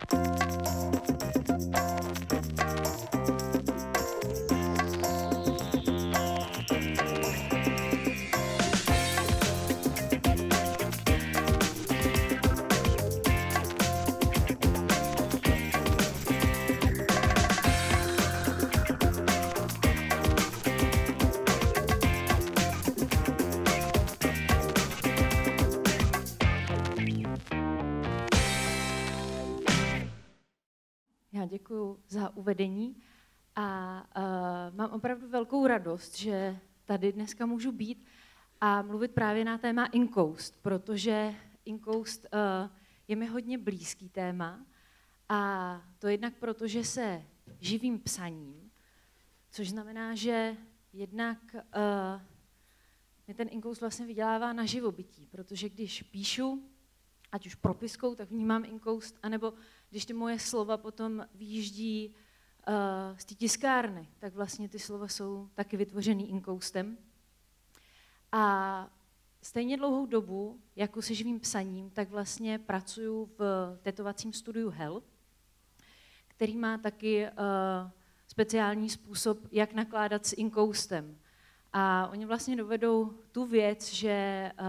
Já za uvedení. A uh, mám opravdu velkou radost, že tady dneska můžu být a mluvit právě na téma Incoast, protože Incoast uh, je mi hodně blízký téma. A to jednak proto, že se živím psaním, což znamená, že jednak uh, mě ten Incoast vlastně vydělává na živobytí, protože když píšu, ať už propiskou, tak vnímám Incoast, anebo když ty moje slova potom výjíždí uh, z té tiskárny, tak vlastně ty slova jsou taky vytvořený inkoustem. A stejně dlouhou dobu, jako se živým psaním, tak vlastně pracuji v tetovacím studiu Hell, který má taky uh, speciální způsob, jak nakládat s inkoustem. A oni vlastně dovedou tu věc, že uh,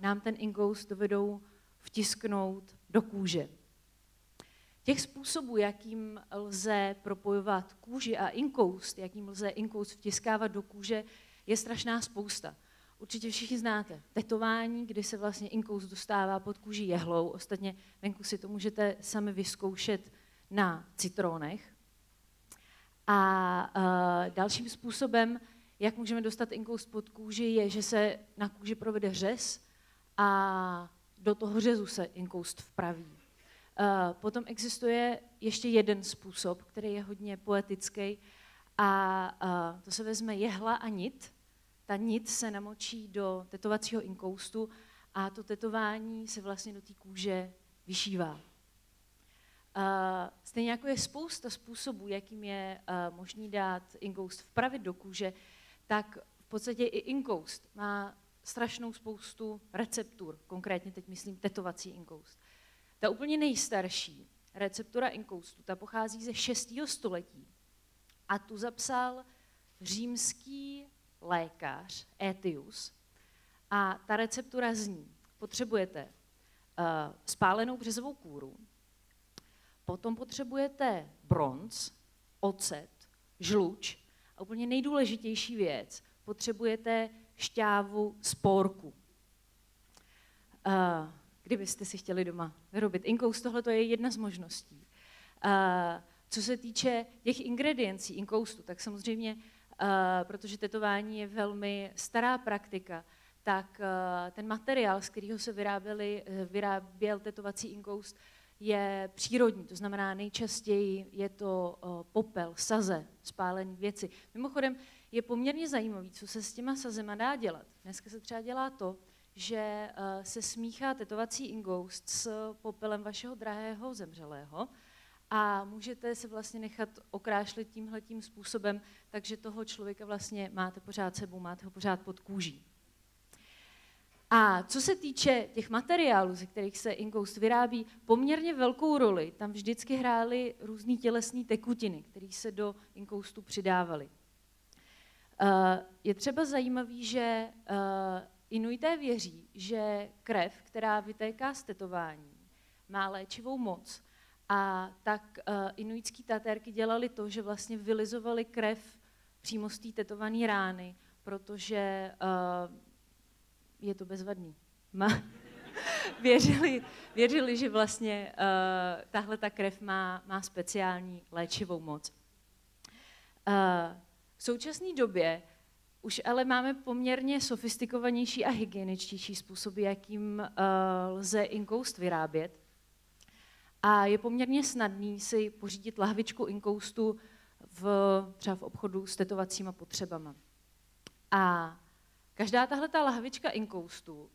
nám ten inkoust dovedou vtisknout do kůže. Těch způsobů, jakým lze propojovat kůži a inkoust, jakým lze inkoust vtiskávat do kůže, je strašná spousta. Určitě všichni znáte tetování, kdy se vlastně inkoust dostává pod kůži jehlou. Ostatně venku si to můžete sami vyzkoušet na citronech. A uh, dalším způsobem, jak můžeme dostat inkoust pod kůži, je, že se na kůži provede řez a do toho řezu se inkoust vpraví. Uh, potom existuje ještě jeden způsob, který je hodně poetický, a uh, to se vezme jehla a nit. Ta nit se namočí do tetovacího inkoustu a to tetování se vlastně do té kůže vyšívá. Uh, stejně jako je spousta způsobů, jakým je možný dát inkoust vpravit do kůže, tak v podstatě i inkoust má strašnou spoustu receptur, konkrétně teď myslím tetovací inkoust. Ta úplně nejstarší receptura inkoustu, ta pochází ze 6. století a tu zapsal římský lékař Etius. A ta receptura zní, potřebujete uh, spálenou březovou kůru, potom potřebujete bronz, ocet, žluč a úplně nejdůležitější věc, potřebujete šťávu spórku. Uh, kdybyste si chtěli doma vyrobit inkous, tohle je jedna z možností. Uh, co se týče těch ingrediencí inkoustu, tak samozřejmě, uh, protože tetování je velmi stará praktika, tak uh, ten materiál, z kterého se vyráběli, vyráběl tetovací inkoust, je přírodní, to znamená nejčastěji je to popel, saze, spálené věci. Mimochodem je poměrně zajímavé, co se s těma sazema dá dělat. Dneska se třeba dělá to, že uh, se smíchá tetovací ingoust s popelem vašeho drahého zemřelého a můžete se vlastně nechat okrášlit tímhletím způsobem, takže toho člověka vlastně máte pořád sebou, máte ho pořád pod kůží. A co se týče těch materiálů, ze kterých se ingoust vyrábí, poměrně velkou roli tam vždycky hrály různé tělesné tekutiny, které se do inkoustu přidávaly. Uh, je třeba zajímavý, že uh, Inuité věří, že krev, která vytéká z tetování, má léčivou moc. A tak uh, inuitský tatérky dělali to, že vlastně vylizovali krev přímo z té tetované rány, protože uh, je to bezvadný. Má, věřili, věřili, že vlastně uh, tahle ta krev má, má speciální léčivou moc. Uh, v současné době už ale máme poměrně sofistikovanější a hygieničtější způsoby, jakým uh, lze inkoust vyrábět. A je poměrně snadný si pořídit lahvičku inkoustu v, třeba v obchodu s tetovacíma potřebama. A každá tahle ta lahvička inkoustu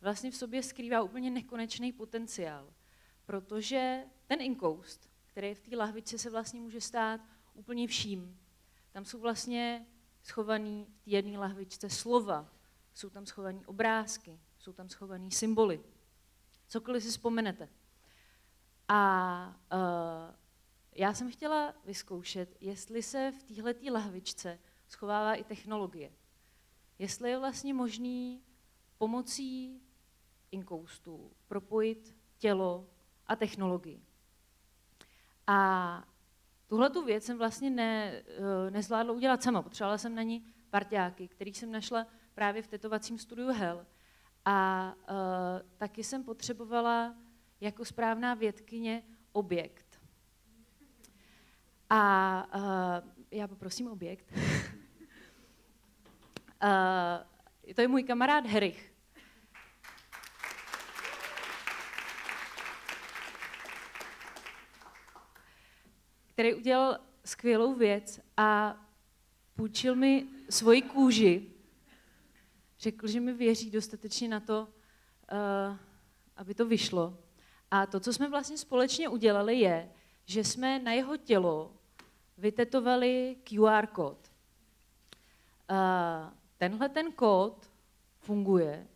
vlastně v sobě skrývá úplně nekonečný potenciál, protože ten inkoust, který je v té lahvičce, se vlastně může stát úplně vším. Tam jsou vlastně schovaný v té jedné lahvičce slova, jsou tam schované obrázky, jsou tam schované symboly. Cokoliv si vzpomenete. A uh, já jsem chtěla vyzkoušet, jestli se v této lahvičce schovává i technologie. Jestli je vlastně možný pomocí inkoustu propojit tělo a technologii. A tuhle tu věc jsem vlastně ne, eh, nezvládla udělat sama. Potřebovala jsem na ní parťáky, který jsem našla právě v tetovacím studiu Hell. A uh, taky jsem potřebovala jako správná vědkyně objekt. A uh, já poprosím objekt. uh, to je můj kamarád Herich. Který udělal skvělou věc a půjčil mi svoji kůži. Řekl, že mi věří dostatečně na to, uh, aby to vyšlo. A to, co jsme vlastně společně udělali, je, že jsme na jeho tělo vytetovali QR kód. Uh, tenhle ten kód funguje.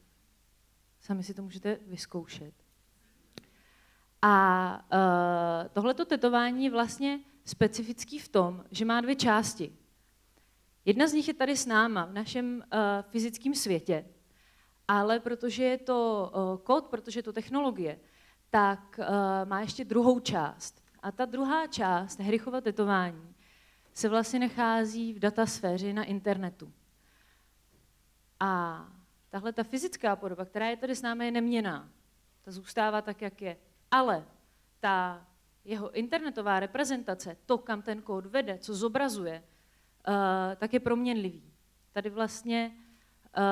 Sami si to můžete vyzkoušet. A uh, tohleto tetování vlastně specifický v tom, že má dvě části. Jedna z nich je tady s náma v našem uh, fyzickém světě, ale protože je to uh, kód, protože je to technologie, tak uh, má ještě druhou část. A ta druhá část, Herichova tetování, se vlastně nachází v datasféře na internetu. A tahle ta fyzická podoba, která je tady s námi, je neměná. Ta zůstává tak, jak je. Ale ta jeho internetová reprezentace, to, kam ten kód vede, co zobrazuje, uh, tak je proměnlivý. Tady vlastně uh,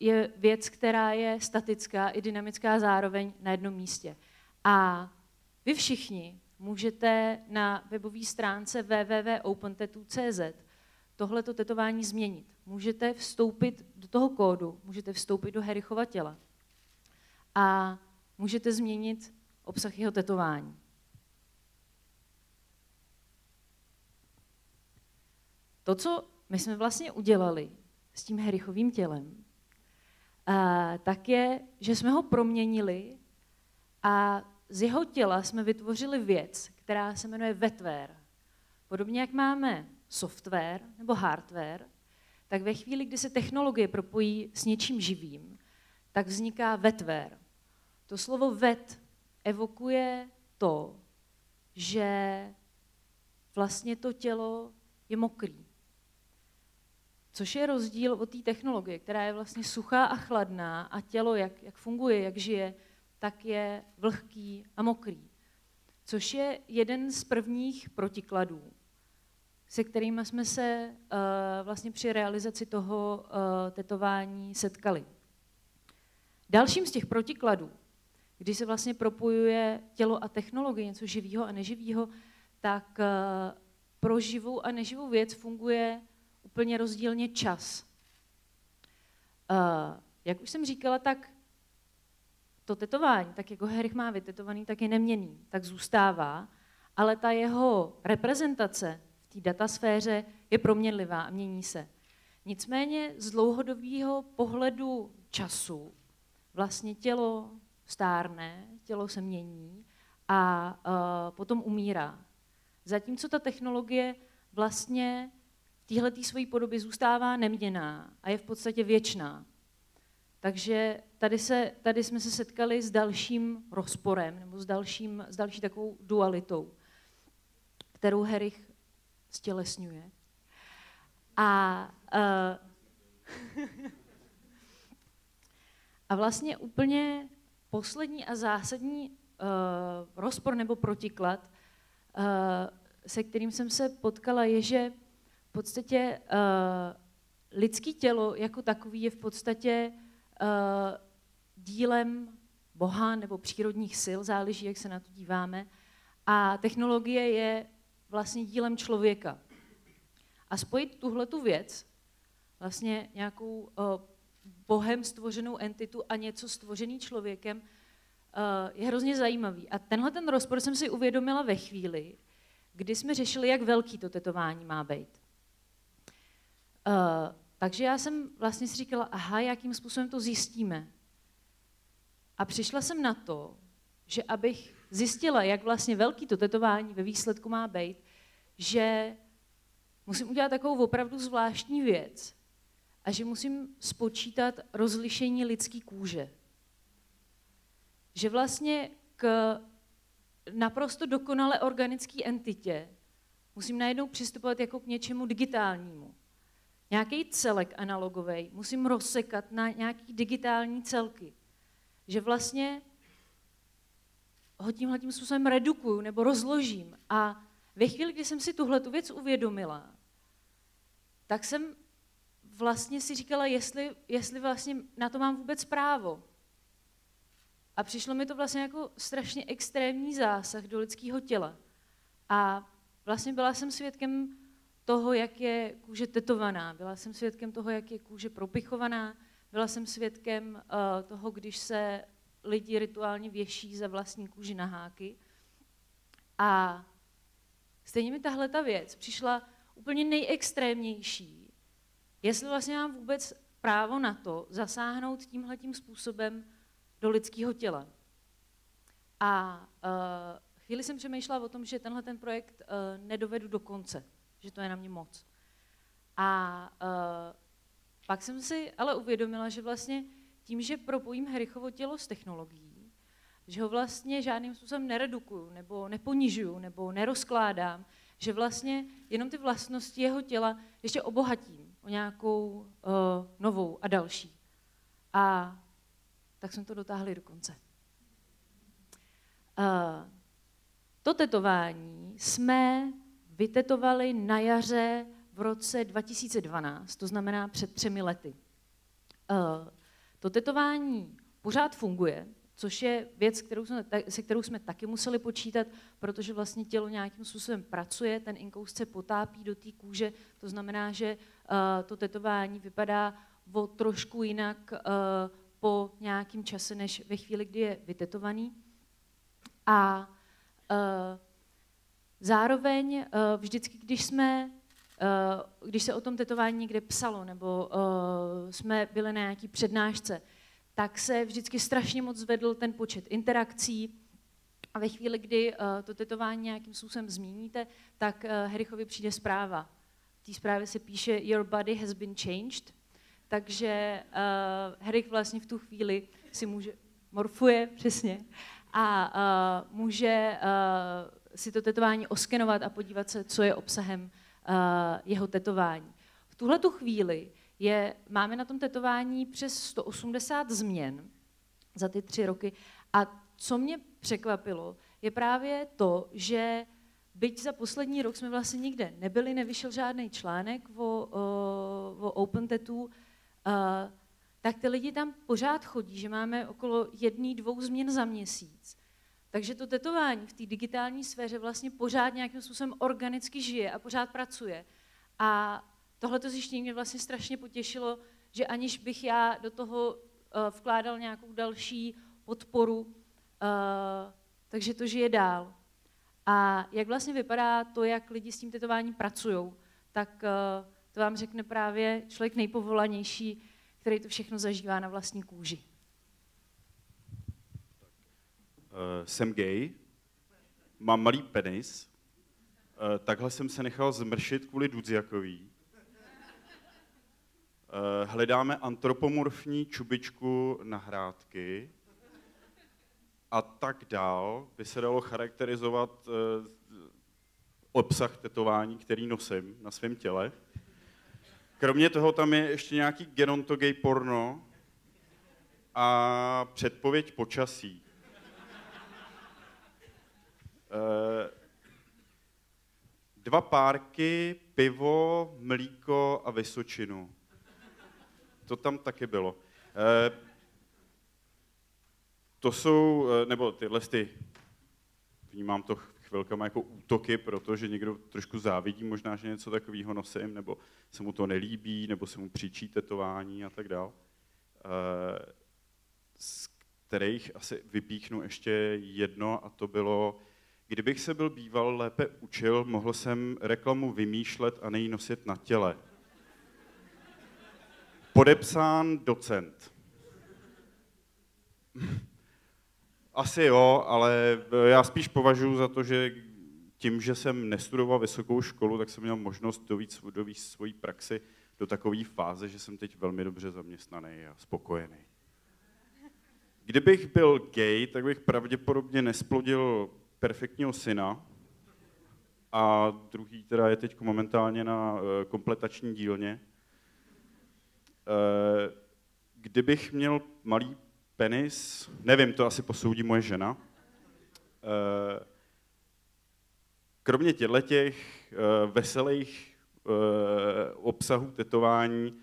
je věc, která je statická i dynamická zároveň na jednom místě. A vy všichni můžete na webové stránce www.opentetu.cz tohleto tetování změnit. Můžete vstoupit do toho kódu, můžete vstoupit do Herichova těla a můžete změnit obsah jeho tetování. To, co my jsme vlastně udělali s tím Herichovým tělem, tak je, že jsme ho proměnili a z jeho těla jsme vytvořili věc, která se jmenuje wetware. Podobně jak máme software nebo hardware, tak ve chvíli, kdy se technologie propojí s něčím živým, tak vzniká wetware. To slovo wet evokuje to, že vlastně to tělo je mokrý. Což je rozdíl od té technologie, která je vlastně suchá a chladná a tělo, jak, jak funguje, jak žije, tak je vlhký a mokrý. Což je jeden z prvních protikladů, se kterými jsme se uh, vlastně při realizaci toho uh, tetování setkali. Dalším z těch protikladů, kdy se vlastně propojuje tělo a technologie, něco živého a neživého, tak uh, pro živou a neživou věc funguje úplně rozdílně čas. Uh, jak už jsem říkala, tak to tetování, tak jako Herich má vytetovaný, tak je neměný, tak zůstává, ale ta jeho reprezentace v té datasféře je proměnlivá a mění se. Nicméně z dlouhodobého pohledu času vlastně tělo stárne, tělo se mění a uh, potom umírá. Zatímco ta technologie vlastně v téhle svojí podobě zůstává neměná a je v podstatě věčná. Takže tady, se, tady jsme se setkali s dalším rozporem, nebo s, dalším, s další takovou dualitou, kterou Herich stělesňuje. A, uh, a vlastně úplně poslední a zásadní uh, rozpor nebo protiklad, uh, se kterým jsem se potkala, je, že podstatě uh, lidský tělo jako takový je v podstatě uh, dílem Boha nebo přírodních sil, záleží, jak se na to díváme, a technologie je vlastně dílem člověka. A spojit tuhle tu věc, vlastně nějakou uh, Bohem stvořenou entitu a něco stvořený člověkem, uh, je hrozně zajímavý. A tenhle ten rozpor jsem si uvědomila ve chvíli, kdy jsme řešili, jak velký to tetování má být. Uh, takže já jsem vlastně si říkala, aha, jakým způsobem to zjistíme. A přišla jsem na to, že abych zjistila, jak vlastně velký to tetování ve výsledku má být, že musím udělat takovou opravdu zvláštní věc a že musím spočítat rozlišení lidské kůže. Že vlastně k naprosto dokonale organické entitě musím najednou přistupovat jako k něčemu digitálnímu. Nějaký celek analogový musím rozsekat na nějaký digitální celky. Že vlastně ho tímhle tím způsobem redukuju nebo rozložím. A ve chvíli, kdy jsem si tuhle tu věc uvědomila, tak jsem vlastně si říkala, jestli, jestli vlastně na to mám vůbec právo. A přišlo mi to vlastně jako strašně extrémní zásah do lidského těla. A vlastně byla jsem svědkem toho, jak je kůže tetovaná, byla jsem svědkem toho, jak je kůže propichovaná, byla jsem svědkem uh, toho, když se lidi rituálně věší za vlastní kůži na háky. A stejně mi tahle ta věc přišla úplně nejextrémnější. Jestli vlastně mám vůbec právo na to zasáhnout tímhle tím způsobem do lidského těla. A uh, chvíli jsem přemýšlela o tom, že tenhle ten projekt uh, nedovedu do konce, že to je na mě moc. A uh, pak jsem si ale uvědomila, že vlastně tím, že propojím Herichovo tělo s technologií, že ho vlastně žádným způsobem neredukuju, nebo neponižuju, nebo nerozkládám, že vlastně jenom ty vlastnosti jeho těla ještě obohatím o nějakou uh, novou a další. A tak jsme to dotáhli do konce. Uh, to tetování jsme vytetovali na jaře v roce 2012, to znamená před třemi lety. Uh, to tetování pořád funguje, což je věc, kterou jsme, se kterou jsme taky museli počítat, protože vlastně tělo nějakým způsobem pracuje, ten inkoust se potápí do té kůže, to znamená, že uh, to tetování vypadá o trošku jinak uh, po nějakém čase, než ve chvíli, kdy je vytetovaný. A zároveň uh, vždycky, když jsme Uh, když se o tom tetování někde psalo, nebo uh, jsme byli na nějaký přednášce, tak se vždycky strašně moc zvedl ten počet interakcí. A ve chvíli, kdy to tetování nějakým způsobem zmíníte, tak Herichovi přijde zpráva. V té zprávě se píše Your body has been changed. Takže Herich vlastně v tu chvíli si může, morfuje přesně, a může si to tetování oskenovat a podívat se, co je obsahem uh, jeho tetování. V tuhle tu chvíli je, máme na tom tetování přes 180 změn za ty tři roky. A co mě překvapilo, je právě to, že byť za poslední rok jsme vlastně nikde nebyli, nevyšel žádný článek o, o, o Open Tattoo, uh, tak ty lidi tam pořád chodí, že máme okolo jedný, dvou změn za měsíc. Takže to tetování v té digitální sféře vlastně pořád nějakým způsobem organicky žije a pořád pracuje. A tohleto zjištění mě vlastně strašně potěšilo, že aniž bych já do toho uh, vkládal nějakou další podporu, uh, takže to žije dál. A jak vlastně vypadá to, jak lidi s tím tetováním pracují, tak uh, to vám řekne právě člověk nejpovolanější, který to všechno zažívá na vlastní kůži. Uh, jsem gay, mám malý penis, uh, takhle jsem se nechal zmršit kvůli Dudziakový. Uh, hledáme antropomorfní čubičku na hrádky a tak dál by se dalo charakterizovat obsah tetování, který nosím na svém těle. Kromě toho tam je ještě nějaký gerontogay porno a předpověď počasí. Dva párky, pivo, mlíko a vysočinu. To tam taky bylo. Eh, to jsou, eh, nebo tyhle ty, vnímám to chvilkama jako útoky, protože někdo trošku závidí možná, že něco takového nosím, nebo se mu to nelíbí, nebo se mu příčí tetování a tak dál. Eh, z kterých asi vypíchnu ještě jedno a to bylo, kdybych se byl býval lépe učil, mohl jsem reklamu vymýšlet a nejí nosit na těle. Podepsán docent. Asi jo, ale já spíš považuji za to, že tím, že jsem nestudoval vysokou školu, tak jsem měl možnost dovíc svojí praxi do takové fáze, že jsem teď velmi dobře zaměstnaný a spokojený. Kdybych byl gay, tak bych pravděpodobně nesplodil perfektního syna a druhý teda je teď momentálně na eh, kompletační dílně. Eh, kdybych měl malý penis, nevím, to asi posoudí moje žena. Eh, kromě těchto těch veselých obsahů tetování,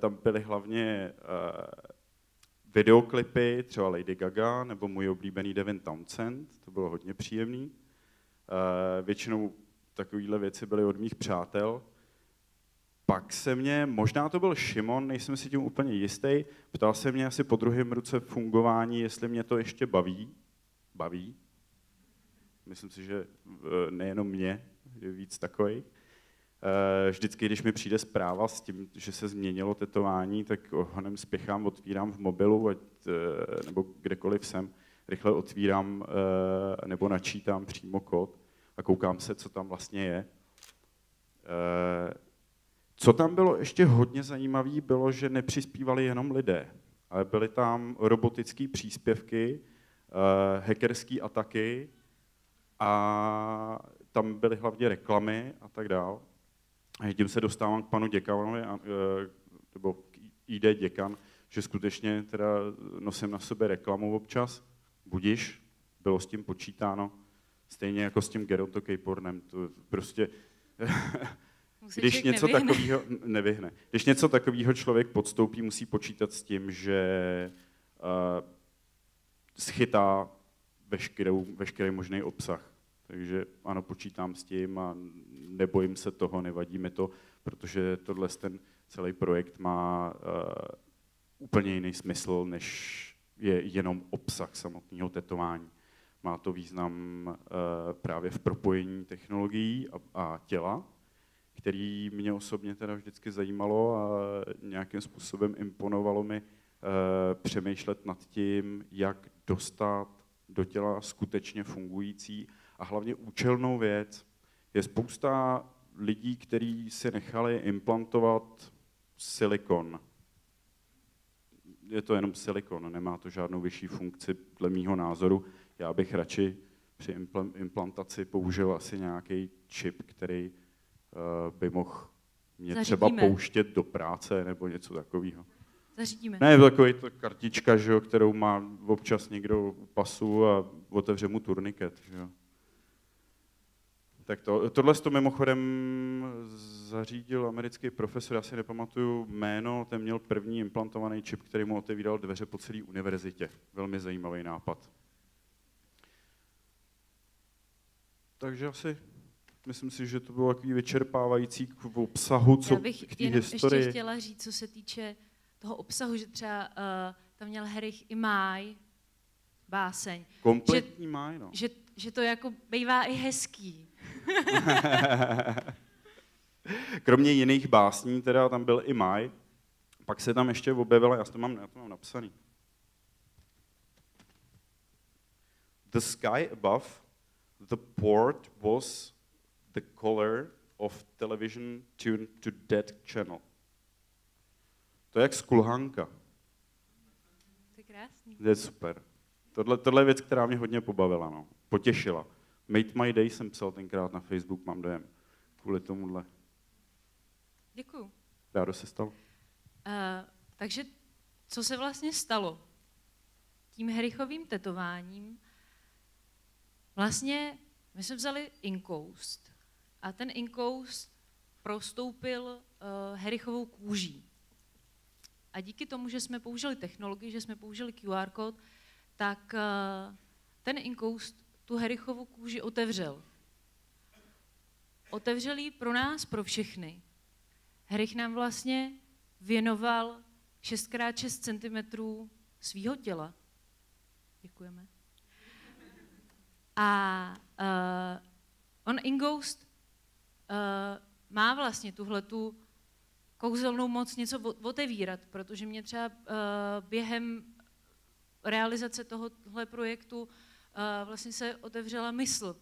tam byly hlavně videoklipy, třeba Lady Gaga nebo můj oblíbený Devin Townsend, to bylo hodně příjemný. Eh, většinou takovéhle věci byly od mých přátel. Pak se mě, možná to byl Šimon, nejsem si tím úplně jistý, ptal se mě asi po druhém ruce fungování, jestli mě to ještě baví. Baví. Myslím si, že eh, nejenom mě, je víc takový. Eh, vždycky, když mi přijde zpráva s tím, že se změnilo tetování, tak honem spěchám, otvírám v mobilu, ať, nebo kdekoliv jsem, rychle otvírám nebo načítám přímo kód a koukám se, co tam vlastně je. Eh, co tam bylo ještě hodně zajímavé, bylo, že nepřispívali jenom lidé, ale byly tam robotické příspěvky, eh, hackerské ataky a tam byly hlavně reklamy a tak dále. A tím se dostávám k panu děkanovi, eh, nebo k ID děkan, že skutečně teda nosím na sebe reklamu občas, budiš, bylo s tím počítáno, Stejně jako s tím Geronto Kejpornem. To prostě, když něco takového nevyhne. Když něco takového člověk podstoupí, musí počítat s tím, že uh, schytá veškerou, veškerý možný obsah. Takže ano, počítám s tím a nebojím se toho, nevadí mi to, protože tohle ten celý projekt má uh, úplně jiný smysl, než je jenom obsah samotného tetování. Má to význam eh, právě v propojení technologií a, a těla, který mě osobně teda vždycky zajímalo a nějakým způsobem imponovalo mi eh, přemýšlet nad tím, jak dostat do těla skutečně fungující a hlavně účelnou věc. Je spousta lidí, kteří si nechali implantovat silikon. Je to jenom silikon, nemá to žádnou vyšší funkci, dle mýho názoru. Já bych radši při implantaci použil asi nějaký čip, který uh, by mohl mě Zařídíme. třeba pouštět do práce nebo něco takového. Zařídíme. Ne, takový to kartička, že jo, kterou má občas někdo u pasu a otevře mu turniket. Že jo. Tak to, tohle to mimochodem zařídil americký profesor, já si nepamatuju jméno, ten měl první implantovaný čip, který mu otevíral dveře po celé univerzitě. Velmi zajímavý nápad. Takže asi myslím si, že to bylo takový vyčerpávající k obsahu, co Já bych k té historii. ještě chtěla říct, co se týče toho obsahu, že třeba uh, tam měl Herich i Máj, báseň. Kompletní že, máj, no. Že, že to jako bývá i hezký. Kromě jiných básní, teda tam byl i máj, pak se tam ještě objevila, já to mám, já to mám napsaný. The sky above the port was the color of television tuned to that channel. To je jak z kulhánka. To je krásný. To je super. Tohle, tohle je věc, která mě hodně pobavila, no. potěšila. Made my day jsem psal tenkrát na Facebook, mám dojem, kvůli tomuhle. Děkuju. Rádo se stalo. Uh, takže co se vlastně stalo? Tím Herichovým tetováním Vlastně my jsme vzali inkoust a ten inkoust prostoupil uh, Herichovou kůží. A díky tomu, že jsme použili technologii, že jsme použili QR kód, tak uh, ten inkoust tu Herichovu kůži otevřel. Otevřel ji pro nás, pro všechny. Herich nám vlastně věnoval 6x6 cm svýho těla. Děkujeme. A uh, on Ingoust uh, má vlastně tuhle tu kouzelnou moc něco otevírat, protože mě třeba uh, během realizace tohohle projektu vlastně se otevřela mysl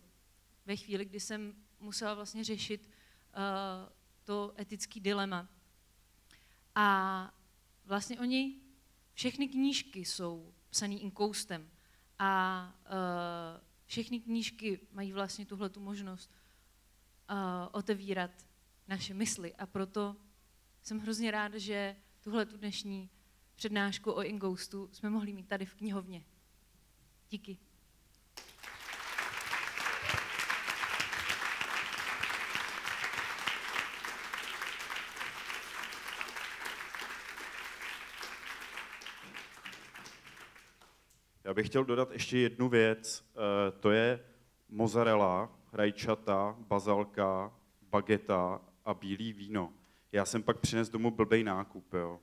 ve chvíli, kdy jsem musela vlastně řešit to etický dilema. A vlastně oni, všechny knížky jsou psané inkoustem a všechny knížky mají vlastně tuhle tu možnost otevírat naše mysli a proto jsem hrozně ráda, že tuhle tu dnešní přednášku o Ingoustu jsme mohli mít tady v knihovně. Díky. Bych chtěl dodat ještě jednu věc. Eh, to je mozzarella, rajčata, bazalka, bageta a bílý víno. Já jsem pak přines domů blbej nákup, jo.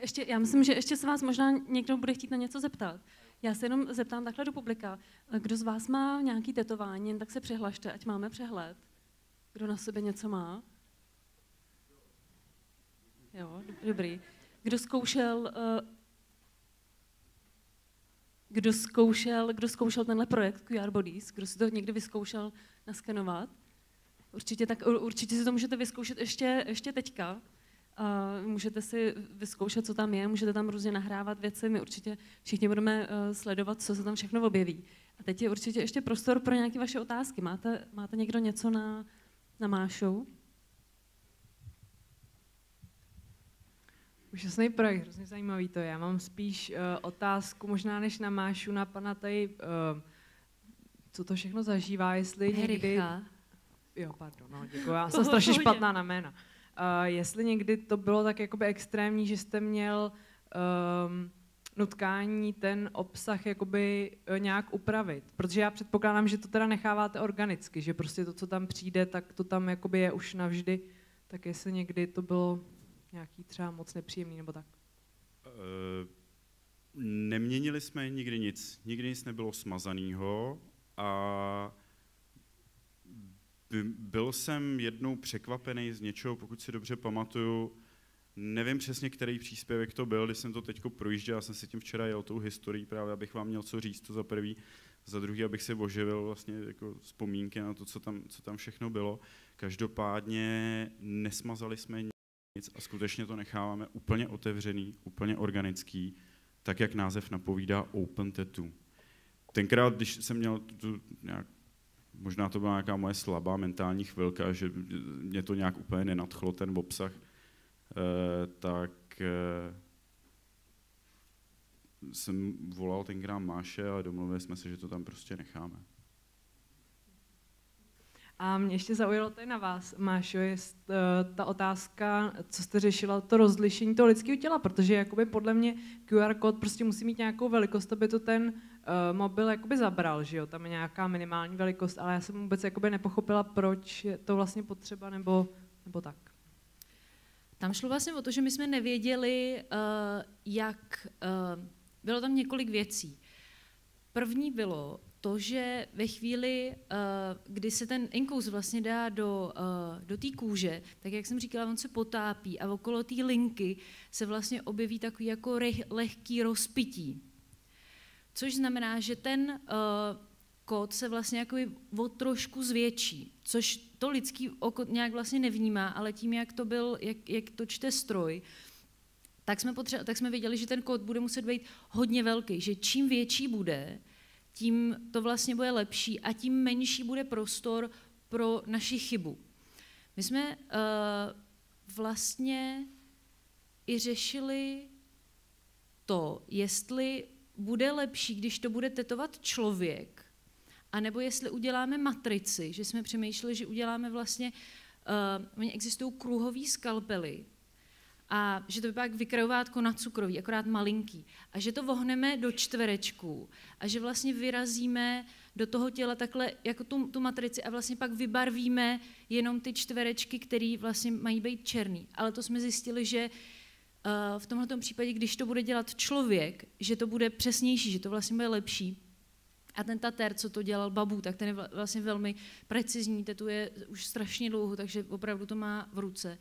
Ještě, já myslím, že ještě se vás možná někdo bude chtít na něco zeptat. Já se jenom zeptám takhle do publika. Kdo z vás má nějaký tetování, tak se přihlašte, ať máme přehled. Kdo na sebe něco má? Jo, dobrý. Kdo zkoušel, uh, kdo zkoušel, kdo zkoušel tenhle projekt QR Bodies? Kdo si to někdy vyzkoušel naskenovat? Určitě, tak, určitě si to můžete vyzkoušet ještě, ještě teďka. Uh, můžete si vyzkoušet, co tam je, můžete tam různě nahrávat věci, my určitě všichni budeme uh, sledovat, co se tam všechno objeví. A teď je určitě ještě prostor pro nějaké vaše otázky. Máte, máte někdo něco na, na Mášu? Úžasný projekt, hrozně zajímavý to je. Já mám spíš uh, otázku, možná než na Mášu, na pana tady, uh, co to všechno zažívá, jestli Hericha. někdy... Jo, pardon, no, děkuji, já jsem strašně špatná na jména. Uh, jestli někdy to bylo tak jakoby extrémní, že jste měl um, nutkání ten obsah jakoby uh, nějak upravit. Protože já předpokládám, že to teda necháváte organicky, že prostě to, co tam přijde, tak to tam jakoby je už navždy. Tak jestli někdy to bylo nějaký třeba moc nepříjemný nebo tak. Uh, neměnili jsme nikdy nic. Nikdy nic nebylo smazaného a byl jsem jednou překvapený z něčeho, pokud si dobře pamatuju, nevím přesně, který příspěvek to byl, když jsem to teď projížděl, já jsem si tím včera jel tou historií právě, abych vám měl co říct, to za prvý, za druhý, abych si oživil vlastně jako vzpomínky na to, co tam, co tam všechno bylo. Každopádně nesmazali jsme nic a skutečně to necháváme úplně otevřený, úplně organický, tak jak název napovídá Open Tattoo. Tenkrát, když jsem měl tu nějak možná to byla nějaká moje slabá mentální chvilka, že mě to nějak úplně nenadchlo, ten obsah, eh, tak eh, jsem volal tenkrát Máše a domluvili jsme se, že to tam prostě necháme. A mě ještě zaujalo to na vás, Mášo, je uh, ta otázka, co jste řešila, to rozlišení toho lidského těla, protože jakoby podle mě QR kód prostě musí mít nějakou velikost, aby to ten uh, mobil jakoby zabral, že jo, tam je nějaká minimální velikost, ale já jsem vůbec jakoby nepochopila, proč je to vlastně potřeba, nebo, nebo tak. Tam šlo vlastně o to, že my jsme nevěděli, uh, jak... Uh, bylo tam několik věcí. První bylo to, že ve chvíli, uh, kdy se ten inkous vlastně dá do, uh, do té kůže, tak jak jsem říkala, on se potápí a okolo té linky se vlastně objeví takový jako lehký rozpití. Což znamená, že ten uh, kód se vlastně jako o trošku zvětší, což to lidský oko nějak vlastně nevnímá, ale tím, jak to byl, jak, jak to čte stroj, tak jsme, potře- tak jsme věděli, že ten kód bude muset být hodně velký, že čím větší bude, tím to vlastně bude lepší a tím menší bude prostor pro naši chybu. My jsme uh, vlastně i řešili to, jestli bude lepší, když to bude tetovat člověk, anebo jestli uděláme matrici, že jsme přemýšleli, že uděláme vlastně, uh, existují kruhový skalpely, a že to vypadá jak vykrajovátko na cukroví, akorát malinký. A že to vohneme do čtverečků a že vlastně vyrazíme do toho těla takhle jako tu, tu matrici a vlastně pak vybarvíme jenom ty čtverečky, které vlastně mají být černý. Ale to jsme zjistili, že uh, v tomhle případě, když to bude dělat člověk, že to bude přesnější, že to vlastně bude lepší. A ten tater, co to dělal babu, tak ten je vlastně velmi precizní, tetuje už strašně dlouho, takže opravdu to má v ruce.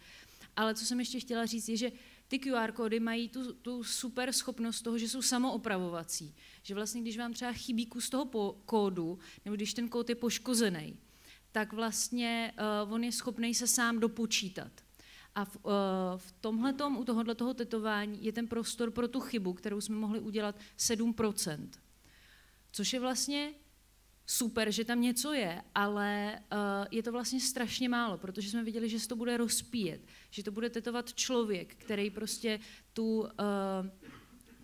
Ale co jsem ještě chtěla říct, je, že ty QR kódy mají tu, tu super schopnost toho, že jsou samoopravovací. Že vlastně, když vám třeba chybí kus toho po, kódu, nebo když ten kód je poškozený, tak vlastně uh, on je schopný se sám dopočítat. A v, uh, v tomhletom, u tohohle toho tetování je ten prostor pro tu chybu, kterou jsme mohli udělat 7%. Což je vlastně super, že tam něco je, ale uh, je to vlastně strašně málo, protože jsme viděli, že se to bude rozpíjet, že to bude tetovat člověk, který prostě tu, uh,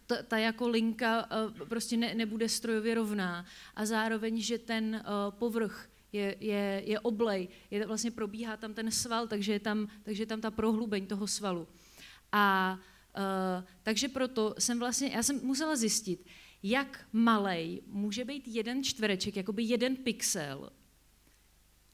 ta, ta jako linka uh, prostě ne, nebude strojově rovná a zároveň, že ten uh, povrch je, je, je oblej, je, vlastně probíhá tam ten sval, takže je tam, takže je tam ta prohlubeň toho svalu. A uh, takže proto jsem vlastně, já jsem musela zjistit, jak malej může být jeden čtvereček, jakoby jeden pixel,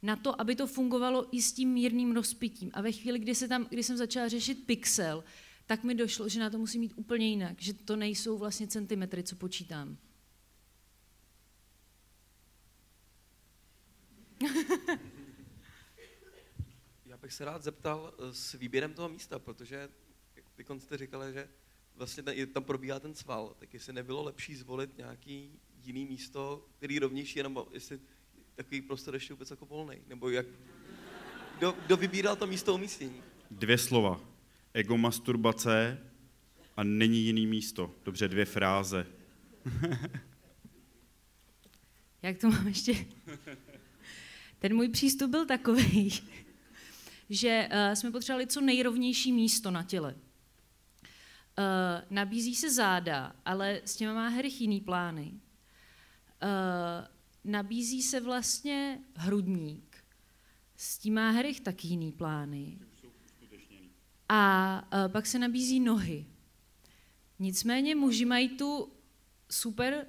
na to, aby to fungovalo i s tím mírným rozpitím. A ve chvíli, kdy, se tam, kdy jsem začala řešit pixel, tak mi došlo, že na to musí mít úplně jinak, že to nejsou vlastně centimetry, co počítám. Já bych se rád zeptal eh, s výběrem toho místa, protože ty jste říkali, že vlastně tam probíhá ten sval, tak jestli nebylo lepší zvolit nějaký jiný místo, který rovnější, nebo jestli takový prostor ještě vůbec jako volný, nebo jak, kdo, kdo vybíral to místo umístění? Dvě slova. Ego masturbace a není jiný místo. Dobře, dvě fráze. jak to mám ještě? Ten můj přístup byl takový, že uh, jsme potřebovali co nejrovnější místo na těle. Uh, nabízí se záda, ale s těma má Herich jiný plány. Uh, nabízí se vlastně hrudník, s tím má Herich taky jiný plány. A uh, pak se nabízí nohy. Nicméně muži mají tu super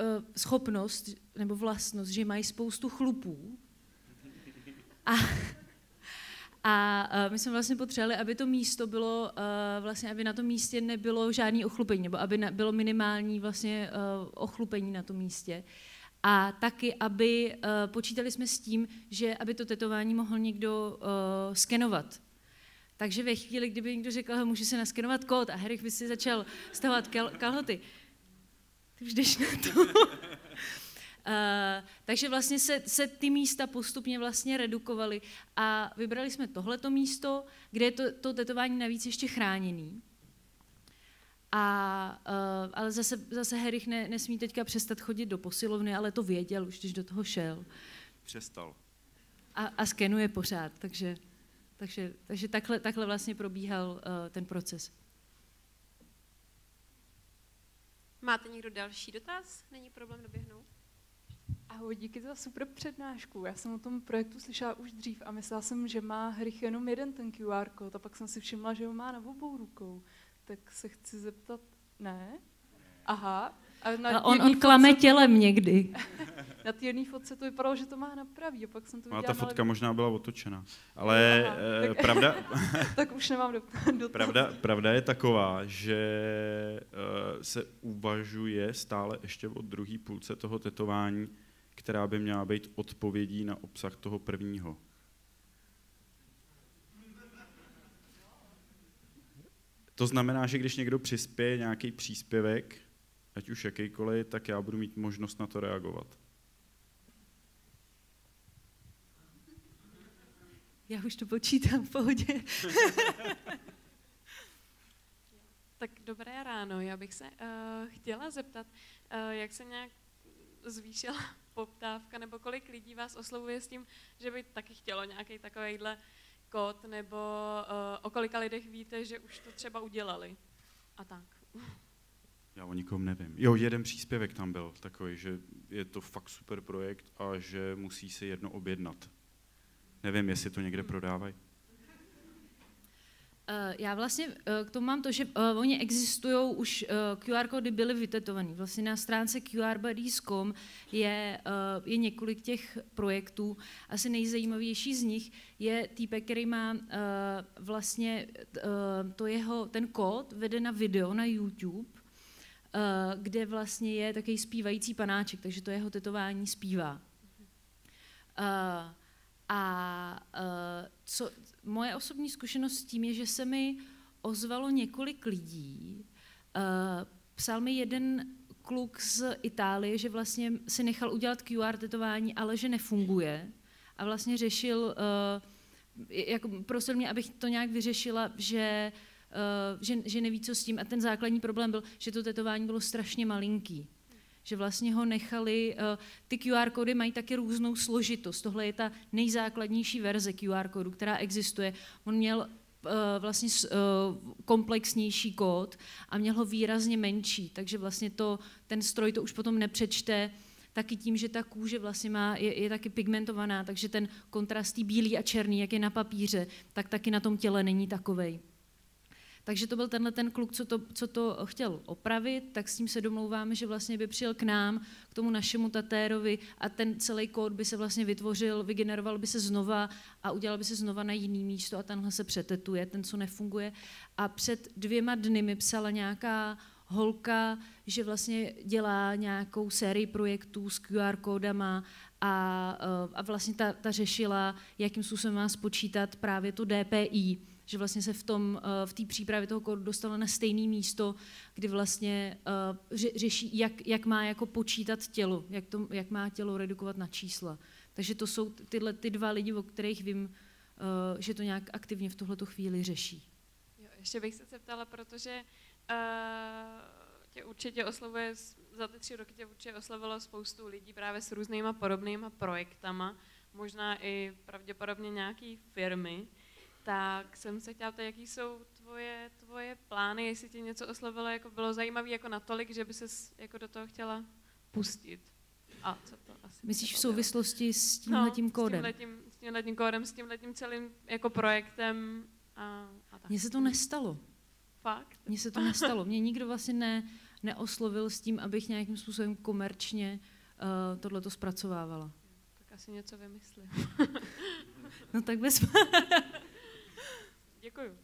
uh, schopnost nebo vlastnost, že mají spoustu chlupů. A a uh, my jsme vlastně potřebovali, aby to místo bylo, uh, vlastně, aby na tom místě nebylo žádný ochlupení, nebo aby bylo minimální vlastně uh, ochlupení na tom místě. A taky, aby počítali jsme s tím, že aby to tetování mohl někdo skenovat. Takže ve chvíli, kdyby někdo řekl, že může se naskenovat kód a Herich by si začal stahovat kal- kalhoty, ty už jdeš na to. Uh, takže vlastně se, se ty místa postupně vlastně redukovaly a vybrali jsme tohleto místo, kde je to, to tetování navíc ještě chráněný. A, uh, ale zase, zase Herich ne, nesmí teďka přestat chodit do posilovny, ale to věděl už, když do toho šel. Přestal. A, a skenuje pořád, takže, takže, takže takhle, takhle vlastně probíhal uh, ten proces. Máte někdo další dotaz? Není problém doběhnout? Ahoj, díky za super přednášku. Já jsem o tom projektu slyšela už dřív a myslela jsem, že má Hrych jenom jeden ten QR kód a pak jsem si všimla, že ho má na obou rukou. Tak se chci zeptat, ne? Aha. A na on, on klame fotce, tělem někdy. na té jedné fotce to vypadalo, že to má na pravý, a pak jsem to viděla. A ta fotka na... možná byla otočena. Ale Aha, eh, tak, pravda... tak už nemám do, do pravda, pravda je taková, že uh, se uvažuje stále ještě od druhé půlce toho tetování, která by měla být odpovědí na obsah toho prvního. To znamená, že když někdo přispěje nějaký příspěvek, ať už jakýkoliv, tak já budu mít možnost na to reagovat. Já už to počítám v pohodě. tak dobré ráno. Já bych se uh, chtěla zeptat, uh, jak se nějak zvýšila poptávka, nebo kolik lidí vás oslovuje s tím, že by taky chtělo nějaký takovýhle kód, nebo uh, o kolika lidech víte, že už to třeba udělali. A tak. Já o nikom nevím. Jo, jeden příspěvek tam byl takový, že je to fakt super projekt a že musí si jedno objednat. Nevím, jestli to někde prodávají. Uh, já vlastně uh, k tomu mám to, že uh, oni existují, už QR kódy byly vytetované. Vlastně na stránce qrbuddies.com je, je několik těch projektů. Asi nejzajímavější z nich je týpek, který má vlastně to jeho, ten kód vede na video na YouTube kde vlastně je takový zpívající panáček, takže to jeho tetování zpívá. Uh, a uh, co, moje osobní zkušenost s tím je, že se mi ozvalo několik lidí. Uh, psal mi jeden kluk z Itálie, že vlastně si nechal udělat QR tetování, ale že nefunguje. A vlastně řešil, uh, jako prosil mě, abych to nějak vyřešila, že, uh, že, že neví, co s tím. A ten základní problém byl, že to tetování bylo strašně malinký že vlastně ho nechali, uh, ty QR kódy mají taky různou složitost. Tohle je ta nejzákladnější verze QR kódu, která existuje. On měl Eh, vlastně eh, komplexnější kód a měl ho výrazně menší, takže vlastně to, ten stroj to už potom nepřečte taky tím, že ta kůže vlastně má, je, je taky pigmentovaná, takže ten kontrast bílý a černý, jak je na papíře, tak taky na tom těle není takovej. Takže to byl tenhle ten kluk, co to, co to chtěl opravit, tak s tím se domlouváme, že vlastně by přijel k nám, k tomu našemu tatérovi a ten celý kód by se vlastně vytvořil, vygeneroval by se znova a udělal by se znova na jiný místo a tenhle se přetetuje, ten, co nefunguje. A před dvěma dny mi psala nějaká holka, že vlastně dělá nějakou sérii projektů s QR kódama a, a vlastně ta, ta řešila, jakým způsobem má spočítat právě to DPI, že vlastně se v tom eh, v té přípravě toho kódu dostala na stejné místo, kdy vlastně uh, řeší, jak, jak má jako počítat tělo, jak, to, jak má tělo redukovat na čísla. Takže to jsou tyhle ty dva lidi, o kterých vím, uh, že to nějak aktivně v tuhleto chvíli řeší. Jo, ještě bych se zeptala, protože uh, tě určitě oslovuje, za ty tři roky tě určitě oslovilo spoustu lidí právě s různýma podobnýma projektama, možná i pravděpodobně nějaký firmy tak jsem se chtěla ptát, jaký jsou tvoje, tvoje plány, jestli tě něco oslovilo, jako bylo zajímavé jako natolik, že by se jako do toho chtěla pustit. A co to asi Myslíš v souvislosti s tímhletím no, kódem? S tímhletím, s tímhletím kódem, s tímhletím celým jako projektem a, a tak. Mně se to nestalo. Fakt? Mně se to nestalo. Mě nikdo vlastně ne, neoslovil s tím, abych nějakým způsobem komerčně uh, tohleto zpracovávala. Tak asi něco vymyslím. no tak bez... Děkuju.